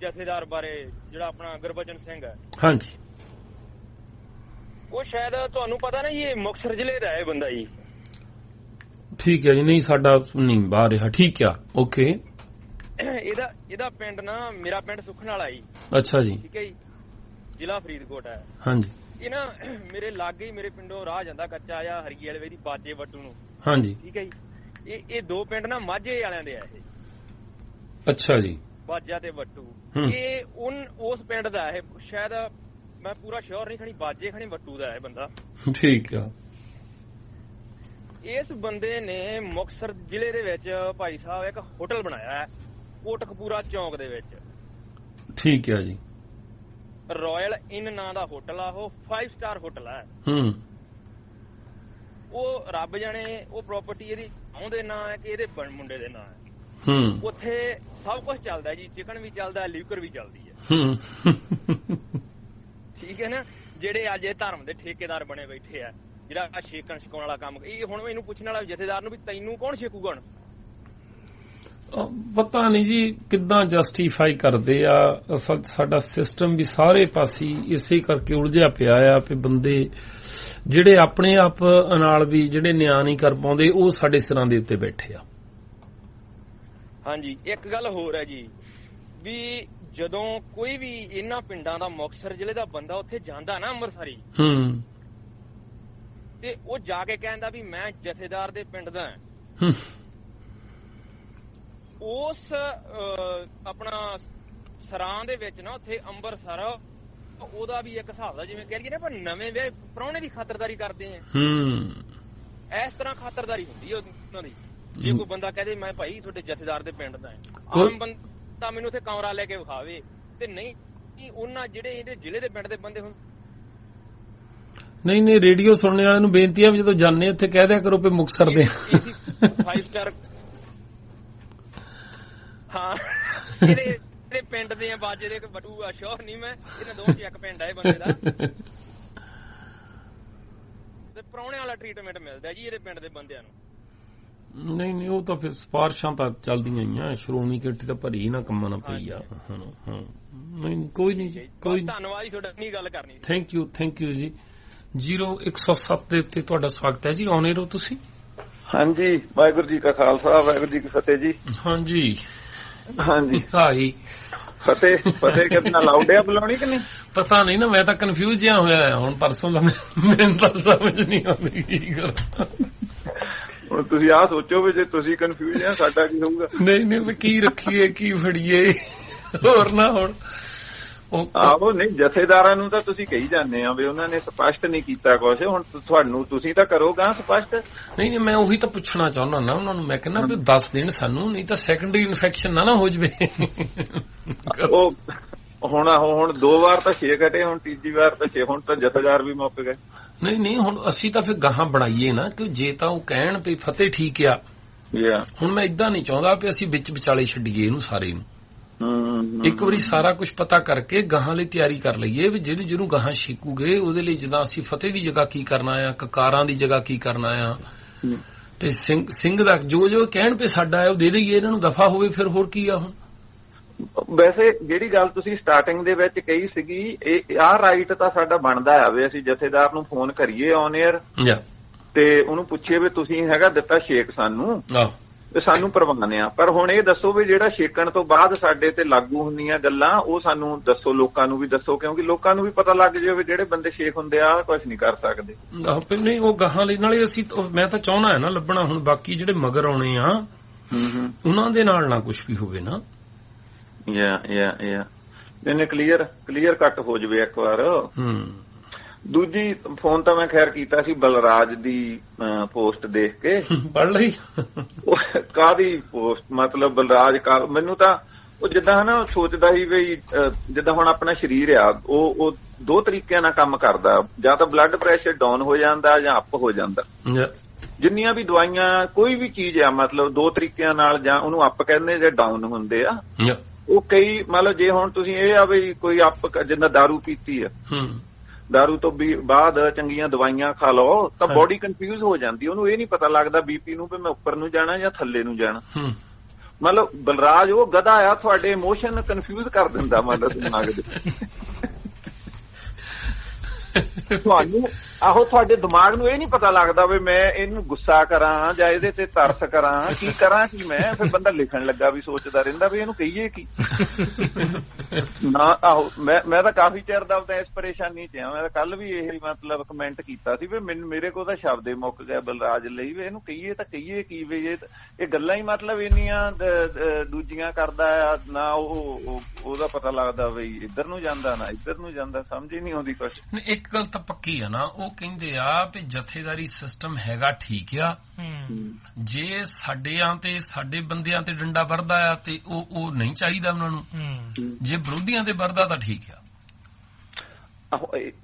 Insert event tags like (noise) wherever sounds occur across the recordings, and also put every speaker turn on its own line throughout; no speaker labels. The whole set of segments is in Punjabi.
ਜਥੇਦਾਰ ਬਾਰੇ ਜਿਹੜਾ ਆਪਣਾ ਗੁਰਬਚਨ ਸਿੰਘ ਹੈ।
ਹਾਂਜੀ।
ਉਹ ਸ਼ਾਇਦ ਤੁਹਾਨੂੰ ਪਤਾ ਨਾ ਜੀ, ਇਹ ਮੁਕਤਸਰ ਜ਼ਿਲ੍ਹੇ ਦਾ ਹੈ ਬੰਦਾ ਜੀ।
ਠੀਕ ਹੈ ਜੀ ਨਹੀਂ ਸਾਡਾ ਨਹੀਂ ਬਾਹਰ ਰਿਹਾ। ਠੀਕ ਆ ਓਕੇ।
ਇਹਦਾ ਇਹਦਾ ਪਿੰਡ ਨਾ ਮੇਰਾ ਪਿੰਡ ਸੁਖਣ ਵਾਲਾ ਜੀ।
ਅੱਛਾ ਜੀ।
ਠੀਕ ਹੈ ਜੀ। ਜ਼ਿਲ੍ਹਾ ਫਰੀਦਕੋਟ ਹੈ।
ਹਾਂਜੀ।
ਇਹ ਨਾ ਮੇਰੇ ਲਾਗੇ ਹੀ ਮੇਰੇ ਪਿੰਡੋਂ ਰਾਹ ਜਾਂਦਾ ਕੱਚਾ ਆ ਹਰੀਏ ਵਾਲੇ ਵੇ ਦੀ ਬਾਜੇ ਵੱਟੂ ਨੂੰ।
ਹਾਂਜੀ।
ਠੀਕ ਹੈ ਜੀ। ਇਹ ਇਹ ਦੋ ਪਿੰਡ ਨਾ ਮਾਝੇ ਵਾਲਿਆਂ ਦੇ ਆ ਇਹ।
ਅੱਛਾ ਜੀ।
ਬਾਜਾ ਤੇ ਵੱਟੂ।
ਹੂੰ।
ਇਹ ਉਨ ਉਸ ਪਿੰਡ ਦਾ ਇਹ ਸ਼ਾਇਦ ਮੈਂ ਪੂਰਾ ਸ਼ੋਰ ਨਹੀਂ ਖਣੀ ਬਾਜੇ ਖਣੀ ਵੱਟੂ ਦਾ ਇਹ ਬੰਦਾ।
ਠੀਕ ਆ।
ਇਸ ਬੰਦੇ ਨੇ ਮੁਕਤਸਰ ਜ਼ਿਲ੍ਹੇ ਦੇ ਵਿੱਚ ਭਾਈ ਸਾਹਿਬ ਇੱਕ ਹੋਟਲ ਬਣਾਇਆ ਹੈ ਕੋਟਕਪੂਰਾ ਚੌਂਕ ਦੇ ਵਿੱਚ।
ਠੀਕ ਆ ਜੀ।
ਰਾਇਲ ਇਨ ਨਾਂ ਦਾ ਹੋਟਲ ਆ ਉਹ 5 ਸਟਾਰ ਹੋਟਲ ਹੈ
ਹੂੰ।
ਉਹ ਰੱਬ ਜਾਣੇ ਉਹ ਪ੍ਰਾਪਰਟੀ ਇਹਦੀ ਆਉਂਦੇ ਨਾਂ ਹੈ ਕਿ ਇਹਦੇ ਮੁੰਡੇ ਦੇ ਨਾਂ ਹੈ।
ਹੂੰ।
ਉੱਥੇ ਸਭ ਕੁਝ ਚੱਲਦਾ ਜੀ ਚਿਕਨ ਵੀ ਚੱਲਦਾ ਲੀਵਰ ਵੀ ਚੱਲਦੀ ਹੈ।
ਹੂੰ।
ਠੀਕ ਹੈ ਨਾ? ਜਿਹੜੇ ਅੱਜ ਇਹ ਧਰਮ ਦੇ ਠੇਕੇਦਾਰ ਬਣੇ ਬੈਠੇ ਆ ਜਿਹੜਾ ਆ ਛੇਕਣ ਛਕਾਉਣ ਵਾਲਾ ਕੰਮ ਇਹ ਹੁਣ ਮੈਨੂੰ ਪੁੱਛਣ ਵਾਲਾ ਜਥੇਦਾਰ ਨੂੰ ਵੀ ਤੈਨੂੰ ਕੌਣ ਛੇਕੂਗਾ ਹੁਣ?
ਪਤਾ ਨਹੀਂ ਜੀ ਕਿੱਦਾਂ ਜਸਟੀਫਾਈ ਕਰਦੇ ਆ। ਅਸਲ ਸਾਡਾ ਸਿਸਟਮ ਵੀ ਸਾਰੇ ਪਾਸੇ ਇਸੇ ਕਰਕੇ ਉਲਝਿਆ ਪਿਆ ਆ ਕਿ ਬੰਦੇ ਜਿਹੜੇ ਆਪਣੇ ਆਪ ਨਾਲ ਵੀ ਜਿਹੜੇ ਨਿਆਂ ਨਹੀਂ ਕਰ ਪਾਉਂਦੇ ਉਹ ਸਾਡੇ ਸਿਰਾਂ ਦੇ ਉੱਤੇ ਬੈਠੇ ਆ।
ਹਾਂਜੀ ਇੱਕ ਗੱਲ ਹੋਰ ਹੈ ਜੀ ਵੀ ਜਦੋਂ ਕੋਈ ਵੀ ਇਹਨਾਂ ਪਿੰਡਾਂ ਦਾ ਮੁਕਤਸਰ ਜ਼ਿਲ੍ਹੇ ਦਾ ਬੰਦਾ ਉੱਥੇ ਜਾਂਦਾ ਨਾ ਅੰਮ੍ਰਿਤਸਰੀ
ਹੂੰ।
ਤੇ ਉਹ ਜਾ ਕੇ ਕਹਿੰਦਾ ਵੀ ਮੈਂ ਜਥੇਦਾਰ ਦੇ ਪਿੰਡ ਦਾ ਹਾਂ। ਉਸ ਆਪਣਾ ਸਰਾਂ ਦੇ ਵਿੱਚ ਨਾ ਉੱਥੇ ਅੰਮ੍ਰਿਤਸਰ ਉਹਦਾ ਵੀ ਇੱਕ ਹਿਸਾਬ ਦਾ ਜਿਵੇਂ ਕਹਿ ਲਈਏ ਨਾ ਪਰ ਨਵੇਂ ਵਿਆਹ ਪ੍ਰਾਹੁਣੇ ਦੀ ਖਾਤਰਦਾਰੀ ਕਰਦੇ ਆ
ਹੂੰ।
ਇਸ ਤਰ੍ਹਾਂ ਖਾਤਰਦਾਰੀ ਹੁੰਦੀ ਹੈ ਉਹਨਾਂ ਦੀ। ਜੇ ਕੋਈ ਬੰਦਾ ਕਹਦੇ ਮੈਂ ਭਾਈ ਤੁਹਾਡੇ ਜਥੇਦਾਰ ਦੇ ਪਿੰਡ ਦਾ ਹਾਂ। ਆਮ ਬੰਦਾ ਮੈਨੂੰ ਉੱਥੇ ਕਮਰਾ ਲੈ ਕੇ ਵਿਖਾਵੇ ਤੇ ਨਹੀਂ ਕਿ ਉਹਨਾਂ ਜਿਹੜੇ ਇਹਦੇ ਜ਼ਿਲ੍ਹੇ ਦੇ ਪਿੰਡ ਦੇ ਬੰਦੇ ਹੁਣ।
ਨਹੀਂ ਨਹੀਂ ਰੇਡੀਓ ਸੁਣਨੇ ਵਾਲਿਆਂ ਨੂੰ ਬੇਨਤੀ ਆ ਵੀ ਜਦੋਂ ਜਾਂਦੇ ਉੱਥੇ ਕਹਿ ਦਿਆ ਕਰੋ ਵੀ ਮੁਕਸਰ ਦੇ।
5 ਸਟਾਰ ਹਾਂ। ਇਹਦੇ ਇਹਦੇ ਪਿੰਡ ਦੇ ਆ ਬਾਜੇ ਦੇ ਬਟੂ ਆ ਸ਼ੋਰ ਨਹੀਂ ਮੈਂ। ਇਹਨਾਂ ਦੋਵਾਂ ਚ ਇੱਕ ਪਿੰਡ ਆ ਇਹ ਬੰਦੇ ਦਾ। ਤੇ ਪ੍ਰਾਹੁਣੇ ਵਾਲਾ ਟ੍ਰੀਟਮੈਂਟ ਮਿਲਦਾ ਜੀ ਇਹਦੇ ਪਿੰਡ ਦੇ ਬੰਦਿਆਂ ਨੂੰ।
ਨਹੀਂ ਨਹੀਂ ਉਹ ਤਾਂ ਫਿਰ ਸਪਾਰਸ਼ਾਂ ਤਾਂ ਚੱਲਦੀਆਂ ਹੀ ਆ। ਸ਼੍ਰੋਮਣੀ ਕਮੇਟੀ ਤਾਂ ਭਰੀ ਹੀ ਨਾ ਕੰਮਾਂ ਨਾਲ ਪਈ ਆ। ਹਾਂ ਹਾਂ ਨਹੀਂ ਕੋਈ ਨਹੀਂ ਜੀ ਕੋਈ
ਧੰਨਵਾਦ ਜੀ ਤੁਹਾਡਾ ਨਹੀਂ ਗੱਲ ਕਰਨੀ
ਥੈਂਕ ਯੂ ਥੈਂਕ ਯੂ ਜੀ। 0107 ਦੇ ਉੱਤੇ ਤੁਹਾਡਾ ਸਵਾਗਤ ਹੈ ਜੀ। ਆਉਣੇ ਰਹੋ ਤੁਸੀਂ।
ਹਾਂਜੀ ਵਾਹਿਗੁਰੂ ਜੀ ਕਾ ਖਾਲਸਾ ਵਾਹਿਗੁਰੂ ਜੀ ਕੀ ਫਤਿਹ ਜੀ।
ਹਾਂਜੀ।
ਹਾਂਜੀ।
ਹਾਈ
ਫਤਿਹ ਫਤਿਹ ਕਿਤਨਾ ਲਾਊਡ ਹੈ ਬੁਲਾਉਣੀ ਕਿ ਨਹੀਂ?
ਪਤਾ ਨਹੀਂ ਨਾ ਮੈਂ ਤਾਂ ਕਨਫਿਊਜ਼ ਜਿਹਾ ਹੋਇਆ ਹਾਂ ਹੁਣ ਪਰਸੋਂ ਦਾ ਮੈਨੂੰ ਤਾਂ ਸਮਝ ਨਹੀਂ ਆਉਂਦੀ ਕੀ ਕਰਾਂ।
ਹੁਣ ਤੁਸੀਂ ਆਹ ਸੋਚੋ ਵੀ ਜੇ ਤੁਸੀਂ ਕਨਫਿਊਜ਼ ਆ ਸਾਡਾ ਕੀ ਹੋਊਗਾ?
ਨਹੀਂ ਨਹੀਂ ਵੀ ਕੀ ਰੱਖੀਏ ਕੀ ਫੜੀਏ? ਹੋਰ ਨਾ ਹੁਣ।
ਆਹੋ ਨਹੀਂ ਜਥੇਦਾਰਾਂ ਨੂੰ ਤਾਂ ਤੁਸੀਂ ਕਹੀ ਜਾਂਦੇ ਆ ਵੀ ਉਹਨਾਂ ਨੇ ਸਪਸ਼ਟ ਨਹੀਂ ਕੀਤਾ ਕੁਝ ਹੁਣ ਤੁਹਾਨੂੰ ਤੁਸੀਂ ਤਾਂ ਕਰੋਗਾ ਸਪਸ਼ਟ।
ਨਹੀਂ ਨਹੀਂ ਮੈਂ ਉਹੀ ਤਾਂ ਪੁੱਛਣਾ ਚਾਹੁੰਦਾ ਨਾ ਉਹਨਾਂ ਨੂੰ। ਮੈਂ ਕਹਿੰਦਾ ਵੀ ਦੱਸ ਦੇਣ ਸਾਨੂੰ ਨਹੀਂ ਤਾਂ ਸੈਕੰਡਰੀ ਇਨਫੈਕਸ਼ਨ ਨਾ ਨਾ ਹੋ ਜਵੇ।
ਉਹ ਹੁਣ ਆਹੋ ਹੁਣ ਦੋ ਵਾਰ ਤਾਂ ਛੇ ਘਟੇ ਹੁਣ ਤੀਜੀ ਵਾਰ ਤਾਂ ਛੇ ਹੁਣ ਤਾਂ ਜਥੇਦਾਰ ਵੀ ਮੁੱਕ ਗਏ।
ਨਹੀਂ ਨਹੀਂ ਹੁਣ ਅਸੀਂ ਤਾਂ ਫਿਰ ਗਾਹਾਂ ਬਣਾਈਏ ਨਾ ਕਿ ਜੇ ਤਾਂ ਉਹ ਕਹਿਣ ਵੀ ਫਤਿਹ ਠੀਕ ਆ। ਹੁਣ ਮੈਂ ਇਦਾਂ ਨਹੀਂ ਚਾਹੁੰਦਾ ਵੀ ਅਸੀਂ ਵਿੱਚ ਵਿਚਾਲੇ ਛੱਡੀਏ ਇਹਨੂੰ ਸਾਰੇ ਨੂੰ। ਇੱਕ ਵਾਰੀ ਸਾਰਾ ਕੁਝ ਪਤਾ ਕਰਕੇ ਗਾਹਾਂ ਲਈ ਤਿਆਰੀ ਕਰ ਲਈਏ ਵੀ ਜਿਹਨੂੰ ਜਿਹਨੂੰ ਗਾਹਾਂ ਛੀਕੂਗੇ ਉਹਦੇ ਲਈ ਜਿੱਦਾਂ ਅਸੀਂ ਫਤਿਹ ਦੀ ਜਗ੍ਹਾ ਕੀ ਕਰਨਾ ਆ ਕਕਾਰਾਂ ਦੀ ਜਗ੍ਹਾ ਕੀ ਕਰਨਾ ਆ। ਤੇ ਸਿੰਘ ਸਿੰਘ ਦਾ ਜੋ ਜੋ ਕਹਿਣ ਪੇ ਸਾਡਾ ਹੈ ਉਹ ਦੇ ਦਈਏ ਇਹਨਾਂ ਨੂੰ ਦਫਾ ਹੋਵੇ ਫਿਰ ਹੋਰ ਕੀ ਆ ਹੁਣ?
ਵੈਸੇ ਜਿਹੜੀ ਗੱਲ ਤੁਸੀਂ ਸਟਾਰਟਿੰਗ ਦੇ ਵਿੱਚ ਕਹੀ ਸੀਗੀ ਇਹ ਆਹ ਰਾਈਟ ਤਾਂ ਸਾਡਾ ਬਣਦਾ ਆ ਵੀ ਅਸੀਂ ਜਥੇਦਾਰ ਨੂੰ ਫੋਨ ਕਰੀਏ ਔਨ 에ਅਰ ਤੇ ਉਹਨੂੰ ਪੁੱਛੀਏ ਵੀ ਤੁਸੀਂ ਹੈਗਾ ਦਿੱਤਾ ਸ਼ੇਕ ਸਾਨੂੰ।
ਆ
ਤੇ ਸਾਨੂੰ ਪ੍ਰਵਾਨ ਆ। ਪਰ ਹੁਣ ਇਹ ਦੱਸੋ ਵੀ ਜਿਹੜਾ ਛੇਕਣ ਤੋਂ ਬਾਅਦ ਸਾਡੇ ਤੇ ਲਾਗੂ ਹੁੰਦੀਆਂ ਗੱਲਾਂ ਉਹ ਸਾਨੂੰ ਦੱਸੋ ਲੋਕਾਂ ਨੂੰ ਵੀ ਦੱਸੋ ਕਿਉਂਕਿ ਲੋਕਾਂ ਨੂੰ ਵੀ ਪਤਾ ਲੱਗ ਜਾਵੇ ਵੀ ਜਿਹੜੇ ਬੰਦੇ ਸ਼ੇਕ ਹੁੰਦੇ ਆ ਕੁਝ ਨਹੀਂ ਕਰ ਸਕਦੇ।
ਫਿਰ ਨਹੀਂ ਉਹ ਗਾਹਾਂ ਲਈ ਨਾਲੇ ਅਸੀਂ ਮੈਂ ਤਾਂ ਚਾਹਣਾ ਹੈ ਨਾ ਲੱਭਣਾ ਹੁਣ ਬਾਕੀ ਜਿਹੜੇ ਮਗਰ ਆਉਣੇ ਆ ਉਹਨਾਂ ਦੇ ਨਾਲ ਨਾ ਕੁਝ ਵੀ ਹੋਵੇ ਨਾ।
ਯਾ ਯਾ ਯਾ ਇਹਨੇ ਕਲੀਅਰ ਕਲੀਅਰ ਕੱਟ ਹੋ ਜਵੇ ਇੱਕ ਵਾਰ।
ਹੂੰ।
ਦੂਜੀ ਫੋਨ ਤਾਂ ਮੈਂ ਖੈਰ ਕੀਤਾ ਸੀ ਬਲਰਾਜ ਦੀ ਪੋਸਟ ਦੇਖ ਕੇ। (laughs)
ਪੜ ਲਈ?
ਕਾਦੀ ਪੋਸਟ ਮਤਲਬ ਬਲਰਾਜ ਕਾ ਮੈਨੂੰ ਤਾਂ ਉਹ ਜਿੱਦਾਂ ਉਹ ਸੋਚਦਾ ਸੀ ਵੀ ਜਿੱਦਾਂ ਹੁਣ ਆਪਣਾ ਸਰੀਰ ਆ ਉਹ ਉਹ ਦੋ ਤਰੀਕਿਆਂ ਨਾਲ ਕੰਮ ਕਰਦਾ। ਜਾਂ ਤਾਂ ਬਲੱਡ ਪ੍ਰੈਸ਼ਰ ਡਾਊਨ ਹੋ ਜਾਂਦਾ ਜਾਂ ਅਪ ਹੋ ਜਾਂਦਾ। ਜਿੰਨੀਆਂ ਵੀ ਦਵਾਈਆਂ ਕੋਈ ਵੀ ਚੀਜ਼ ਆ ਮਤਲਬ ਦੋ ਤਰੀਕਿਆਂ ਨਾਲ ਜਾਂ ਉਹਨੂੰ ਅਪ ਕਹਿੰਦੇ ਜਾਂ ਡਾਊਨ ਹੁੰਦੇ ਆ। ਉਹ ਕਈ ਮਤਲਬ ਜੇ ਹੁਣ ਤੁਸੀਂ ਇਹ ਆ ਵੀ ਕੋਈ ਆਪ ਜਿੰਨਾ दारू ਪੀਤੀ ਆ।
ਹੂੰ।
ਦਾਰੂ ਤੋਂ ਵੀ ਬਾਅਦ ਚੰਗੀਆਂ ਦਵਾਈਆਂ ਖਾ ਲਓ ਤਾਂ ਬੋਡੀ ਕਨਫਿਊਜ਼ ਹੋ ਜਾਂਦੀ ਉਹਨੂੰ ਇਹ ਨਹੀਂ ਪਤਾ ਲੱਗਦਾ ਬੀਪੀ ਨੂੰ ਵੀ ਮੈਂ ਉੱਪਰ ਨੂੰ ਜਾਣਾ ਜਾਂ ਥੱਲੇ ਨੂੰ ਜਾਣਾ। ਮਤਲਬ ਬਲਰਾਜ ਉਹ ਗਧਾ ਆ ਤੁਹਾਡੇ ਇਮੋਸ਼ਨ ਕਨਫਿਊਜ਼ ਕਰ ਦਿੰਦਾ ਮਤਲਬ ਦਿਮਾਗ ਦੇ। (laughs) ਤੁਹਾਨੂੰ, ਆਹੋ ਤੁਹਾਡੇ ਦਿਮਾਗ ਨੂੰ ਇਹ ਨਹੀਂ ਪਤਾ ਲੱਗਦਾ ਵੀ ਮੈਂ ਇਹਨੂੰ ਗੁੱਸਾ ਕਰਾਂ ਜਾਂ ਇਹਦੇ ਤੇ ਤਰਸ ਕਰਾਂ, ਕੀ ਕਰਾਂ, ਕੀ ਮੈਂ, ਫਿਰ ਬੰਦਾ ਲਿਖਣ ਲੱਗਾ ਵੀ ਸੋਚਦਾ ਰਹਿੰਦਾ ਵੀ ਇਹਨੂੰ ਕਹੀਏ ਕੀ। ਨਾ, ਆਹੋ, ਮੈਂ ਮੈਂ ਤਾਂ ਕਾਫੀ ਚਿਰ ਦਾ ਉਹਦਾ ਇਸ ਪਰੇਸ਼ਾਨੀ ਚ ਆ, ਮੈਂ ਤਾਂ ਕੱਲ ਵੀ ਇਹ ਮਤਲਬ ਕਮੈਂਟ ਕੀਤਾ ਸੀ ਵੀ ਮੈਨੂੰ, ਮੇਰੇ ਕੋਲ ਤਾਂ ਸ਼ਬਦ ਹੀ ਮੁੱਕ ਗਿਆ ਬਲਰਾਜ ਲਈ ਵੀ ਇਹਨੂੰ ਕਹੀਏ ਤਾਂ ਕਹੀਏ ਕੀ ਵੀ, ਇਹ ਗੱਲਾਂ ਹੀ ਮਤਲਬ ਇੰਨੀਆਂ ਦੂਜੀਆਂ ਕਰਦਾ ਆ, ਨਾ ਉਹ ਉਹਦਾ ਪਤਾ ਲੱਗਦਾ ਵੀ ਇੱਧਰ ਨੂੰ ਜਾਂਦਾ, ਨਾ ਇੱਧਰ ਨੂੰ ਜਾਂਦਾ, ਸਮਝ ਹੀ ਨਹੀਂ ਆਉਂਦੀ ਕੁਛ।
ਇੱਕ ਗੱਲ ਤਾਂ ਪੱਕੀ ਆ ਨਾ ਉਹ ਕਹਿੰਦੇ ਆ ਵੀ ਜਥੇਦਾਰੀ ਸਿਸਟਮ ਹੈਗਾ ਠੀਕ ਆ। ਜੇ ਸਾਡਿਆਂ ਤੇ ਸਾਡੇ ਬੰਦਿਆਂ ਤੇ ਡੰਡਾ ਵਰਦਾ ਆ ਤੇ ਉਹ ਉਹ ਨਹੀਂ ਚਾਹੀਦਾ ਉਹਨਾਂ ਨੂੰ। ਜੇ ਵਿਰੋਧੀਆਂ ਤੇ ਵਰਦਾ ਤਾਂ ਠੀਕ ਆ।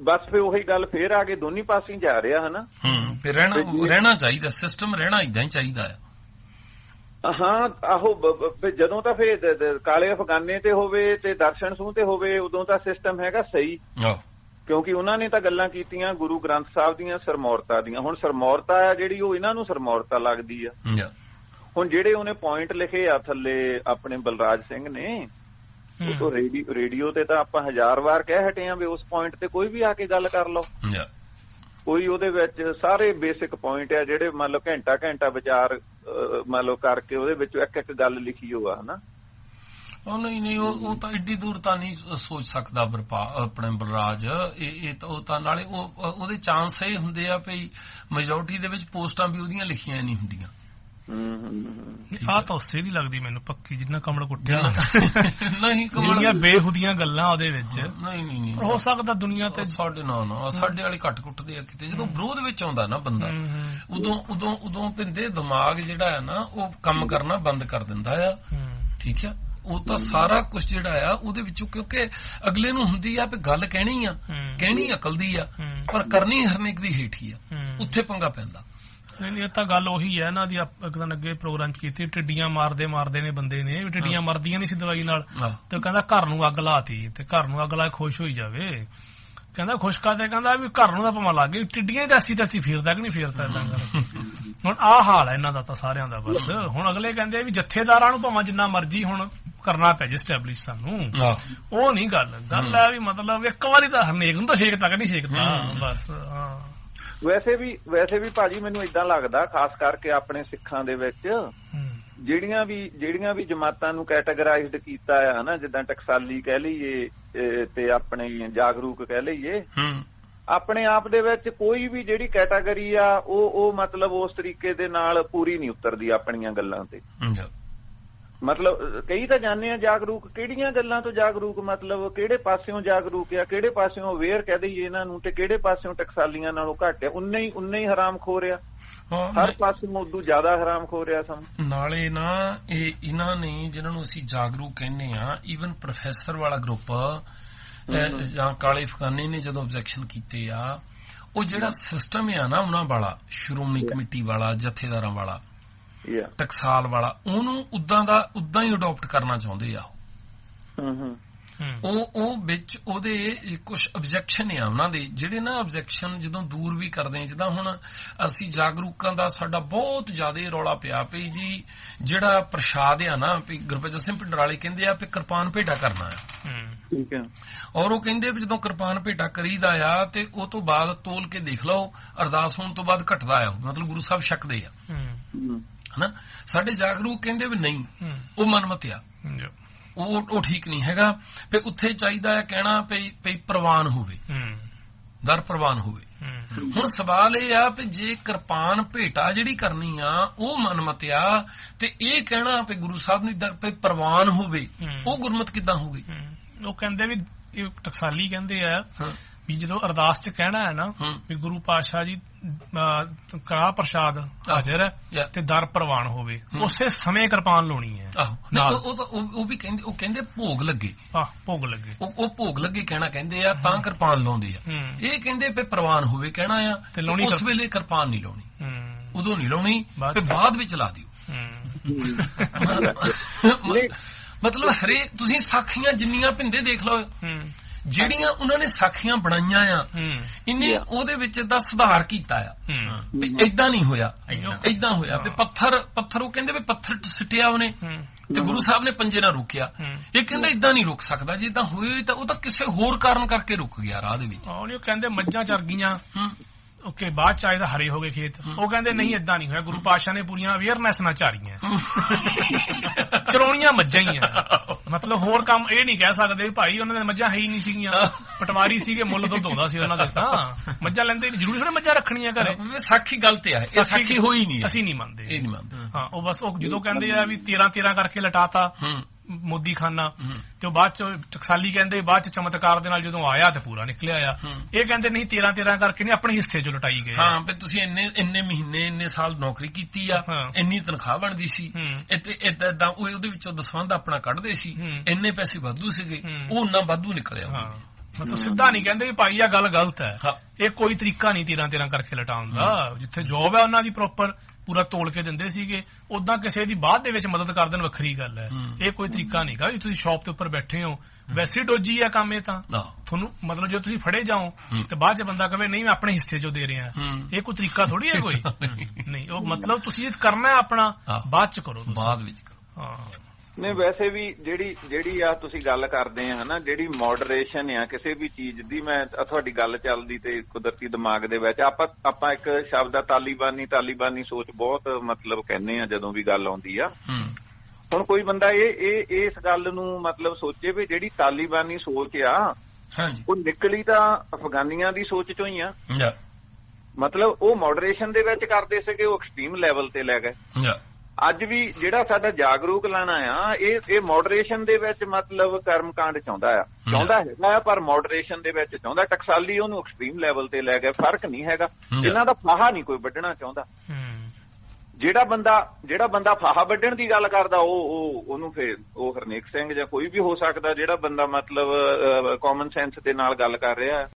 ਬਸ ਫਿਰ ਉਹੀ ਗੱਲ ਫੇਰ ਆ ਕੇ ਦੋਨੀ ਪਾਸੇ ਹੀ ਜਾ ਰਿਹਾ ਹਨਾ।
ਹੂੰ ਤੇ ਰਹਿਣਾ ਰਹਿਣਾ ਚਾਹੀਦਾ ਸਿਸਟਮ ਰਹਿਣਾ ਇਦਾਂ ਹੀ ਚਾਹੀਦਾ ਆ।
ਹਾਂ ਆਹੋ ਜਦੋਂ ਤਾਂ ਦ- ਕਾਲੇ ਅਫਗਾਨੇ ਤੇ ਹੋਵੇ ਤੇ ਦਰਸ਼ਨ ਸੂਹ ਤੇ ਹੋਵੇ ਉਦੋਂ ਤਾਂ ਸਿਸਟਮ ਹੈਗਾ ਸਹੀ।
ਆਹ।
ਕਿਉਂਕਿ ਉਹਨਾਂ ਨੇ ਤਾਂ ਗੱਲਾਂ ਕੀਤੀਆਂ ਗੁਰੂ ਗ੍ਰੰਥ ਸਾਹਿਬ ਦੀਆਂ ਸਰਮੌਰਤਾ ਦੀਆਂ। ਹੁਣ ਸਰਮੌਰਤਾ ਆ ਜਿਹੜੀ ਉਹ ਇਹਨਾਂ ਨੂੰ ਸਰਮੌਰਤਾ ਲੱਗਦੀ ਆ। ਹੁਣ ਜਿਹੜੇ ਉਹਨੇ ਪੁਆਇੰਟ ਲਿਖੇ ਆ ਥੱਲੇ ਆਪਣੇ ਬਲਰਾਜ ਸਿੰਘ ਨੇ ਉਹ ਤੋਂ ਰੇਡੀਓ ਤੇ ਤਾਂ ਆਪਾਂ ਹਜ਼ਾਰ ਵਾਰ ਕਹਿ ਹਟੇ ਆ ਵੀ ਉਸ ਪੁਆਇੰਟ ਤੇ ਕੋਈ ਵੀ ਆ ਕੇ ਗੱਲ ਕਰ ਲਓ। ਕੋਈ ਉਹਦੇ ਵਿੱਚ ਸਾਰੇ ਬੇਸਿਕ ਪੁਆਇੰਟ ਆ ਜਿਹੜੇ ਮੰਨ ਲਓ ਘੰਟਾ ਘੰਟਾ ਵਿਚਾਰ ਮੰਨ ਲਓ ਕਰਕੇ ਉਹਦੇ ਵਿੱਚ ਇੱਕ ਇੱਕ ਗੱਲ ਲਿਖੀ ਹੋਆ ਹਨਾ?
ਉਹ ਨਹੀਂ ਨਹੀਂ ਉਹ ਤਾਂ ਏਡੀ ਦੂਰ ਤਾਂ ਨਹੀਂ ਸੋਚ ਸਕਦਾ ਬਰਪਾ ਆਪਣੇ ਬਲਰਾਜ। ਇਹ ਇਹ ਤਾਂ ਉਹ ਤਾਂ ਨਾਲੇ ਉਹ ਉਹਦੇ ਚਾਂਸ ਇਹ ਹੁੰਦੇ ਆ ਭਈ ਮੈਜੋਰਟੀ ਦੇ ਵਿੱਚ ਪੋਸਟਾਂ ਵੀ ਉਹਦੀਆਂ ਲਿਖੀਆਂ ਨਹੀਂ ਹੁੰਦੀਆਂ।
ਹੂੰ ਹੂੰ ਹੂੰ।
ਆ ਤਾਂ ਉਸੇ ਦੀ ਲੱਗਦੀ ਮੈਨੂੰ ਪੱਕੀ ਜਿੰਨਾ ਕਮਲ ਕੁੱਟਿਆ।
ਨਹੀਂ ਕਮਲ
ਜਿਹੜੀਆਂ ਬੇਹੁਦੀਆਂ ਗੱਲਾਂ ਉਹਦੇ ਵਿੱਚ।
ਨਹੀਂ ਨਹੀਂ ਨਹੀਂ।
ਹੋ ਸਕਦਾ ਦੁਨੀਆ ਤੇ
ਸਾਡੇ ਨਾਲ ਨਾ ਸਾਡੇ ਵਾਲੇ ਘੱਟ ਕੁੱਟਦੇ ਆ ਕਿਤੇ। ਜਦੋਂ ਵਿਰੋਧ ਵਿੱਚ ਆਉਂਦਾ ਨਾ ਬੰਦਾ ਉਦੋਂ ਉਦੋਂ ਉਦੋਂ ਪਿੰਦੇ ਦਿਮਾਗ ਜਿਹੜਾ ਹੈ ਨਾ ਉਹ ਕੰਮ ਕਰਨਾ ਬੰਦ ਕਰ ਦਿੰਦਾ ਆ। ਠੀਕ ਆ? ਉਹ ਤਾਂ ਸਾਰਾ ਕੁਝ ਜਿਹੜਾ ਆ ਉਹਦੇ ਵਿੱਚੋਂ ਕਿਉਂਕਿ ਅਗਲੇ ਨੂੰ ਹੁੰਦੀ ਆ ਵੀ ਗੱਲ ਕਹਿਣੀ ਆ। ਕਹਿਣੀ ਅਕਲ ਦੀ ਆ। ਪਰ ਕਰਨੀ ਹਰਨੇਕ ਦੀ ਹੇਠੀ ਆ। ਉੱਥੇ ਪੰਗਾ ਪੈਂਦਾ
ਨਹੀਂ ਨਹੀਂ, ਇਹ ਤਾਂ ਗੱਲ ਉਹੀ ਹੈ ਨਾ ਦੀ ਇੱਕ ਦਿਨ ਅੱਗੇ ਪ੍ਰੋਗਰਾਮ ਚ ਕੀਤੀ ਟਿੱਡੀਆਂ ਮਾਰਦੇ ਮਾਰਦੇ ਨੇ ਬੰਦੇ ਨੇ ਵੀ ਟਿੱਡੀਆਂ ਮਰਦੀਆਂ ਨਹੀਂ ਸੀ ਦਵਾਈ ਨਾਲ। ਤੇ ਕਹਿੰਦਾ ਘਰ ਨੂੰ ਅੱਗ ਲਾਤੀ ਤੇ ਘਰ ਨੂੰ ਅੱਗ ਲਾ ਕੇ ਖੁਸ਼ ਹੋਈ ਜਾਵੇ ਕਹਿੰਦਾ ਖੁਸ਼ਕਾ ਤੇ ਕਹਿੰਦਾ ਵੀ ਘਰ ਨੂੰ ਤਾਂ ਭਮਾ ਲੱਗ ਗਈ ਟਿੱਡੀਆਂ ਤੇ ਅਸੀਂ ਤਾਂ ਅਸੀਂ ਫੇਰਦਾ ਕਿ ਨਹੀਂ ਫੇਰਦਾ ਕਰ ਹੁਣ ਆਹ ਹਾਲ ਹੈ ਇਹਨਾਂ ਦਾ ਤਾਂ ਸਾਰਿਆਂ ਦਾ ਬਸ ਹੁਣ ਅਗਲੇ ਕਹਿੰਦੇ ਵੀ ਜਥੇਦਾਰਾਂ ਨੂੰ ਭਾਵੇਂ ਜਿੰਨਾ ਮਰਜ਼ੀ ਹੁਣ ਕਰਨਾ ਪੈ ਜੇ ਸਟੈਬਲਿਸ਼ ਸਾਨੂੰ। ਉਹ ਨਹੀਂ ਗੱਲ। ਗੱਲ ਹੈ। ਵੀ ਮਤਲਬ ਇੱਕ ਵਾਰੀ ਤਾਂ ਹਰਨੇਕ ਨੂੰ ਤਾਂ ਛੇਕ ਤੱਕ ਨਹੀਂ ਛੇਕਦਾ ਬਸ ਹਾਂ।
ਵੈਸੇ ਵੀ ਵੈਸੇ ਵੀ ਭਾਜੀ ਮੈਨੂੰ ਇਦਾਂ ਲੱਗਦਾ ਖਾਸ ਕਰਕੇ ਆਪਣੇ ਸਿੱਖਾਂ ਦੇ ਵਿੱਚ ਜਿਹੜੀਆਂ ਵੀ ਜਿਹੜੀਆਂ ਵੀ ਜਮਾਤਾਂ ਨੂੰ ਕੈਟਾਗਰਾਈਜ਼ਡ ਕੀਤਾ ਆ ਹਨਾ ਜਿੱਦਾਂ ਟਕਸਾਲੀ ਕਹਿ ਲਈਏ ਤੇ ਆਪਣੇ ਜਾਗਰੂਕ ਕਹਿ ਲਈਏ। ਆਪਣੇ ਆਪ ਦੇ ਵਿੱਚ ਕੋਈ ਵੀ ਜਿਹੜੀ ਕੈਟਾਗਰੀ ਆ ਉਹ ਉਹ ਮਤਲਬ ਉਸ ਤਰੀਕੇ ਦੇ ਨਾਲ ਪੂਰੀ ਨਹੀਂ ਉਤਰਦੀ ਆਪਣੀਆਂ ਗੱਲਾਂ ਤੇ।
ਜਾ।
ਮਤਲਬ ਕਈ ਤਾਂ ਜਾਣਦੇ ਆ ਜਾਗਰੂਕ ਕਿਹੜੀਆਂ ਗੱਲਾਂ ਤੋਂ ਜਾਗਰੂਕ ਮਤਲਬ ਕਿਹੜੇ ਪਾਸਿਓਂ ਜਾਗਰੂਕ ਆ ਕਿਹੜੇ ਪਾਸਿਓਂ ਅਵੇਅਰ ਕਹਿ ਦਈਏ ਇਹਨਾਂ ਨੂੰ ਤੇ ਕਿਹੜੇ ਪਾਸਿਓਂ ਟਕਸਾਲੀਆਂ ਨਾਲੋਂ ਘੱਟ ਆ ਉਨੇ ਹੀ ਉਨੇ ਹੀ ਹਰਾਮ ਖੋਰਿਆ
ਹਾਂ,
ਹਰ ਪਾਸਿਓਂ ਉਦੋਂ ਜ਼ਿਆਦਾ ਹਰਾਮ ਖੋਰਿਆ ਸਮ
ਨਾਲੇ ਨਾ ਇਹ ਇਹਨਾਂ ਨੇ ਜਿਨ੍ਹਾਂ ਨੂੰ ਅਸੀਂ ਜਾਗਰੂਕ ਕਹਿੰਦੇ ਆ ਈਵਨ ਪ੍ਰੋਫੈਸਰ ਵਾਲਾ ਗਰੁੱਪ ਜਾਂ ਕਾਲੇ ਫਗਾਨੇ ਨੇ ਜਦੋਂ ਆਬਜੈਕਸ਼ਨ ਕੀਤੇ ਆ ਉਹ ਜਿਹੜਾ ਸਿਸਟਮ ਆ ਨਾ ਉਹਨਾਂ ਵਾਲਾ ਸ਼੍ਰੋਮਣੀ ਕਮੇਟੀ ਵਾਲਾ ਜਥੇਦਾਰਾਂ ਵਾਲਾ ਟਕਸਾਲ ਵਾਲਾ ਉਹਨੂੰ ਉਦਾਂ ਦਾ ਉਦਾਂ ਹੀ ਅਡਾਪਟ ਕਰਨਾ ਚਾਹੁੰਦੇ ਆ ਉਹ।
ਹੂੰ ਹੂੰ।
ਹੂੰ।
ਉਹ ਉਹ ਵਿੱਚ ਉਹਦੇ ਕੁਝ ਆਬਜੈਕਸ਼ਨ ਆ ਉਹਨਾਂ ਦੇ ਜਿਹੜੇ ਨਾ ਆਬਜੈਕਸ਼ਨ ਜਦੋਂ ਦੂਰ ਵੀ ਕਰਦੇ ਆ ਜਿੱਦਾਂ ਹੁਣ ਅਸੀਂ ਜਾਗਰੂਕਾਂ ਦਾ ਸਾਡਾ ਬਹੁਤ ਜ਼ਿਆਦਾ ਰੌਲਾ ਪਿਆ ਪਈ ਜੀ ਜਿਹੜਾ ਪ੍ਰਸ਼ਾਦ ਆ ਨਾ ਵੀ ਗੁਰਬਚਨ ਸਿੰਘ ਪਿੰਡਰਾਲੇ ਕਹਿੰਦੇ ਆ ਵੀ ਕਿਰਪਾਨ ਭੇਟਾ ਕਰਨਾ ਆ।
ਹੂੰ।
ਠੀਕ ਹੈ
ਔਰ ਉਹ ਕਹਿੰਦੇ ਵੀ ਜਦੋਂ ਕਿਰਪਾਨ ਭੇਟਾ ਕਰੀਦਾ ਆ ਤੇ ਉਹ ਤੋਂ ਬਾਅਦ ਤੋਲ ਕੇ ਦੇਖ ਲਓ ਅਰਦਾਸ ਹੋਣ ਤੋਂ ਬਾਅਦ ਘਟਦਾ ਆ। ਮਤਲਬ ਗੁਰੂ ਸਾਹਿਬ ਛਕਦੇ ਆ।
ਹੂੰ।
ਹੂੰ।
ਹਨਾ? ਸਾਡੇ ਜਾਗਰੂਕ ਕਹਿੰਦੇ ਵੀ ਨਹੀਂ। ਉਹ ਮਨਮਤ ਆ
ਜੋ।
ਉਹ ਉਹ ਠੀਕ ਨਹੀਂ ਹੈਗਾ। ਵੀ ਉੱਥੇ ਚਾਹੀਦਾ ਹੈ ਕਹਿਣਾ ਵੀ ਵੀ ਪ੍ਰਵਾਨ ਹੋਵੇ। ਦਰ ਪ੍ਰਵਾਨ ਹੋਵੇ। ਹੁਣ ਸਵਾਲ ਇਹ ਆ ਵੀ ਜੇ ਕਿਰਪਾਨ ਭੇਟਾ ਜਿਹੜੀ ਕਰਨੀ ਆ ਉਹ ਮਨਮਤ ਆ ਤੇ ਇਹ ਕਹਿਣਾ ਵੀ ਗੁਰੂ ਸਾਹਿਬ ਨੂੰ ਦਰ ਪ੍ਰਵਾਨ ਹੋਵੇ। ਉਹ ਗੁਰਮਤ ਕਿੱਦਾਂ ਹੋਊਗੀ?
ਹੂੰ। ਉਹ ਕਹਿੰਦੇ ਵੀ ਇਹ ਟਕਸਾਲੀ ਕਹਿੰਦੇ ਆ ਵੀ ਜਦੋਂ ਅਰਦਾਸ ਚ ਕਹਿਣਾ ਹੈ ਨਾ। ਵੀ ਗੁਰੂ ਪਾਤਸ਼ਾਹ ਜੀ ਕੜਾਹ ਪ੍ਰਸ਼ਾਦ ਹਾਜ਼ਰ. ਹੈ ਤੇ ਦਰ ਪ੍ਰਵਾਨ ਹੋਵੇ ਉਸੇ ਸਮੇਂ ਕਿਰਪਾਨ ਲਾਉਣੀ ਹੈ
ਆਹੋ। ਉਹ ਉਹ ਵੀ ਕਹਿੰਦੇ ਉਹ ਕਹਿੰਦੇ ਭੋਗ ਲੱਗੇ
ਆਹ ਭੋਗ ਲੱਗੇ
ਉਹ ਉਹ ਭੋਗ ਲੱਗੇ ਕਹਿਣਾ ਕਹਿੰਦੇ ਆ ਤਾਂ ਕਿਰਪਾਨ ਲਾਉਂਦੇ ਆ। ਇਹ ਕਹਿੰਦੇ ਵੀ ਪ੍ਰਵਾਨ ਹੋਵੇ ਕਹਿਣਾ ਆ
ਤੇ ਲਾਉਣੀ
ਉਸ ਵੇਲੇ ਕਿਰਪਾਨ ਨਹੀਂ ਲਾਉਣੀ
ਹੂੰ
ਉਦੋਂ ਨਹੀਂ ਲਾਉਣੀ ਤੇ। ਬਾਅਦ ਵਿੱਚ ਲਾ ਦਿਓ। ਮਤਲਬ ਹਰੇ ਤੁਸੀਂ ਸਾਖੀਆਂ ਜਿੰਨੀਆਂ ਭਿੰਦੇ ਦੇਖ ਲਓ
ਹੂੰ
ਜਿਹੜੀਆਂ ਉਹਨਾਂ ਨੇ ਸਾਖੀਆਂ ਬਣਾਈਆਂ ਆ
ਹੂੰ।
ਇਹਨੇ ਉਹਦੇ ਵਿੱਚ ਦਾ ਸੁਧਾਰ ਕੀਤਾ ਆ।
ਹੂੰ।
ਵੀ ਇਦਾਂ ਨਹੀਂ ਹੋਇਆ। ਇਦਾਂ ਹੋਇਆ। ਵੀ ਪੱਥਰ ਪੱਥਰ ਉਹ ਕਹਿੰਦੇ ਵੀ ਪੱਥਰ ਸਿੱਟਿਆ ਉਹਨੇ।
ਹੂੰ।
ਤੇ ਗੁਰੂ ਸਾਹਿਬ ਨੇ ਪੰਜੇ ਨਾਲ ਰੋਕਿਆ।
ਹੂੰ।
ਇਹ ਕਹਿੰਦਾ ਇਦਾਂ ਨਹੀਂ ਰੁਕ ਸਕਦਾ। ਜੇ ਇਦਾਂ ਹੋਏ ਤਾਂ ਉਹ ਤਾਂ ਕਿਸੇ ਹੋਰ ਕਾਰਨ ਕਰਕੇ ਰੁਕ ਗਿਆ ਰਾਹ ਦੇ ਵਿੱਚ।
ਉਹ ਨਹੀਂ ਕਹਿੰਦੇ ਮੱਝਾਂ ਚਰ ਗਈਆਂ।
ਹੂੰ।
ਓਕੇ ਬਾਅਦ ਚ ਆਏ ਤਾਂ ਹਰੇ ਹੋ ਗਏ ਖੇਤ। ਉਹ ਕਹਿੰਦੇ ਨਹੀਂ ਇਦਾਂ ਨਹੀਂ ਹੋਇਆ। ਗੁਰੂ ਪਾਤਸ਼ਾਹ ਨੇ ਪੂਰੀਆਂ ਅਵੇਅਰਨੈਸ ਨਾਲ ਚਾਰੀਆਂ। (laughs) ਚਰੋਣੀਆਂ ਮੱਝਾਂ ਹੀ ਆ। ਮਤਲਬ ਹੋਰ ਕੰਮ ਇਹ ਨਹੀਂ ਕਹਿ ਸਕਦੇ ਭਾਈ ਉਹਨਾਂ ਦੇ ਮੱਝਾਂ ਹੈ ਹੀ ਨਹੀਂ ਸੀਗੀਆਂ। ਪਟਵਾਰੀ ਸੀਗੇ ਮੁੱਲ ਦੁੱਧ ਆਉਂਦਾ ਸੀ ਉਹਨਾਂ ਦੇ ਤਾਂ। ਮੱਝਾਂ ਲੈਂਦੇ ਨਹੀਂ। ਜ਼ਰੂਰੀ ਥੋੜਾ ਮੱਝਾਂ ਰੱਖਣੀਆਂ ਘਰੇ।
ਸਾਖੀ ਗਲਤ ਆ। ਇਹ ਸਾਖੀ ਹੋਈ ਨਹੀਂ।
ਅਸੀਂ ਨਹੀਂ ਮੰਨਦੇ।
ਇਹ ਨਹੀਂ ਮੰਨਦੇ।
ਹਾਂ ਉਹ ਬਸ ਉਹ ਜਦੋਂ ਕਹਿੰਦੇ ਆ ਵੀ 13 13 ਕਰਕੇ ਲਟਾਤਾ
ਹੂੰ।
ਮੋਦੀ ਖਾਨਾ ਤੇ ਬਾਅਦ ਚ ਟਕਸਾਲੀ ਕਹਿੰਦੇ ਬਾਅਦ ਚ ਚਮਤਕਾਰ ਦੇ ਨਾਲ ਜਦੋਂ ਆਇਆ ਤੇ ਪੂਰਾ ਨਿਕਲਿਆ ਆ। ਇਹ ਕਹਿੰਦੇ ਨਹੀਂ 13 13 ਕਰਕੇ ਨਹੀਂ ਆਪਣੇ ਹਿੱਸੇ ਚ ਲਟਾਈ ਗਏ
ਹਾਂ ਵੀ ਤੁਸੀਂ ਇੰਨੇ ਇੰਨੇ ਮਹੀਨੇ ਇੰਨੇ ਸਾਲ ਨੌਕਰੀ ਕੀਤੀ ਆ। ਇੰਨੀ ਤਨਖਾਹ ਬਣਦੀ ਸੀ। ਇੱਥੇ ਇਦਾਂ ਇਦਾਂ ਉਹ ਉਹਦੇ ਵਿੱਚੋਂ ਦਸਵੰਧ ਆਪਣਾ ਕੱਢਦੇ ਸੀ। ਇੰਨੇ ਪੈਸੇ ਵਾਧੂ ਸੀਗੇ। ਉਹ ਉਹਨਾਂ ਵਾਧੂ ਨਿਕਲਿਆ
ਹਾਂ। ਮਤਲਬ ਸਿੱਧਾ ਨਹੀਂ ਕਹਿੰਦੇ ਵੀ ਭਾਈ ਆ ਗੱਲ ਗਲਤ ਹੈ।
ਹਾਂ।
ਇਹ ਕੋਈ ਤਰੀਕਾ ਨਹੀਂ 13 13 ਕਰਕੇ ਲਟਾਉਣ ਦਾ। ਜਿੱਥੇ ਜੌਬ ਹੈ ਉਹਨਾਂ ਦੀ ਪ੍ਰੋਪਰ ਪੂਰਾ ਤੋਲ ਕੇ ਦਿੰਦੇ ਸੀਗੇ ਉਦਾਂ ਕਿਸੇ ਦੀ ਬਾਅਦ ਦੇ ਵਿੱਚ ਮਦਦ ਕਰ ਦੇਣ ਵੱਖਰੀ ਗੱਲ ਹੈ। ਇਹ ਕੋਈ ਤਰੀਕਾ ਨਹੀਂਗਾ ਵੀ ਤੁਸੀਂ ਸ਼ਾਪ ਦੇ ਉੱਪਰ ਬੈਠੇ ਹੋ। ਵੈਸੇ ਡੋਜੀ ਆ ਕੰਮ ਇਹ ਤਾਂ। ਤੁਹਾਨੂੰ ਮਤਲਬ ਜੇ ਤੁਸੀਂ ਫੜੇ ਜਾਓ। ਤੇ ਬਾਅਦ ਚ ਬੰਦਾ ਕਹੇ ਨਹੀਂ ਮੈਂ ਆਪਣੇ ਹਿੱਸੇ ਚੋਂ ਦੇ ਰਿਹਾ। ਇਹ ਕੋਈ ਤਰੀਕਾ ਥੋੜੀ ਹੈ ਕੋਈ? (laughs) ਨਹੀਂ ਉਹ ਮਤਲਬ ਤੁਸੀਂ ਇਹ ਕਰਨਾ ਹੈ ਆਪਣਾ। ਬਾਅਦ ਚ ਕਰੋ
ਬਾਅਦ ਵਿੱਚ
ਹਾਂ।
ਨਹੀਂ ਵੈਸੇ ਵੀ ਜਿਹੜੀ ਜਿਹੜੀ ਆ ਤੁਸੀਂ ਗੱਲ ਕਰਦੇ ਆ ਹਨਾ ਜਿਹੜੀ ਮੋਡਰੇਸ਼ਨ ਆ ਕਿਸੇ ਵੀ ਚੀਜ਼ ਦੀ ਮੈਂ ਤੁਹਾਡੀ ਗੱਲ ਚੱਲਦੀ ਤੇ ਕੁਦਰਤੀ ਦਿਮਾਗ ਦੇ ਵਿੱਚ ਆਪਾਂ ਆਪਾਂ ਇੱਕ ਸ਼ਬਦ ਆ ਤਾਲੀਬਾਨੀ ਤਾਲੀਬਾਨੀ ਸੋਚ ਬਹੁਤ ਮਤਲਬ ਕਹਿੰਦੇ ਆ ਜਦੋਂ ਵੀ ਗੱਲ ਆਉਂਦੀ ਆ। ਹੁਣ ਕੋਈ ਬੰਦਾ ਇਹ ਇਹ ਇਸ ਗੱਲ ਨੂੰ ਮਤਲਬ ਸੋਚੇ ਵੀ ਜਿਹੜੀ ਤਾਲੀਬਾਨੀ ਸੋਚ ਆ
ਹਾਂਜੀ।
ਉਹ ਨਿਕਲੀ ਤਾਂ ਅਫਗਾਨੀਆਂ ਦੀ ਸੋਚ ਚੋਂ ਹੀ ਆ। ਮਤਲਬ ਉਹ ਮੋਡਰੇਸ਼ਨ ਦੇ ਵਿੱਚ ਕਰਦੇ ਸੀਗੇ ਉਹ ਐਕਸਟ੍ਰੀਮ ਲੈਵਲ ਤੇ ਲੈ ਗਏ। ਅੱਜ ਵੀ ਜਿਹੜਾ ਸਾਡਾ ਜਾਗਰੂਕ ਲਾਣਾ ਆ ਇਹ ਇਹ ਮੋਡਰੇਸ਼ਨ ਦੇ ਵਿੱਚ ਮਤਲਬ ਕਰਮਕਾਂਡ ਚਾਹੁੰਦਾ ਆ। ਚਾਹੁੰਦਾ ਆ, ਪਰ ਮੋਡਰੇਸ਼ਨ ਦੇ ਵਿੱਚ ਚਾਹੁੰਦਾ। ਟਕਸਾਲੀ ਉਹਨੂੰ ਐਕਸਟ੍ਰੀਮ ਲੈਵਲ ਤੇ ਲੈ ਗਏ ਫ਼ਰਕ ਨਹੀਂ ਹੈਗਾ। ਇਹਨਾਂ ਦਾ ਫਾਹਾ ਨਹੀਂ ਕੋਈ ਵੱਢਣਾ ਚਾਹੁੰਦਾ।
ਹੂੰ।
ਜਿਹੜਾ ਬੰਦਾ ਜਿਹੜਾ ਬੰਦਾ ਫਾਹਾ ਵੱਢਣ ਦੀ ਗੱਲ ਕਰਦਾ ਉਹ ਉਹ ਉਹਨੂੰ ਫੇਰ ਉਹ ਹਰਨੇਕ ਸਿੰਘ ਜਾਂ ਕੋਈ ਵੀ ਹੋ ਸਕਦਾ ਜਿਹੜਾ ਬੰਦਾ ਮਤਲਬ ਕਾਮਨ ਸੈਂਸ ਦੇ ਨਾਲ ਗੱਲ ਕਰ ਰਿਹਾ ਹੈ।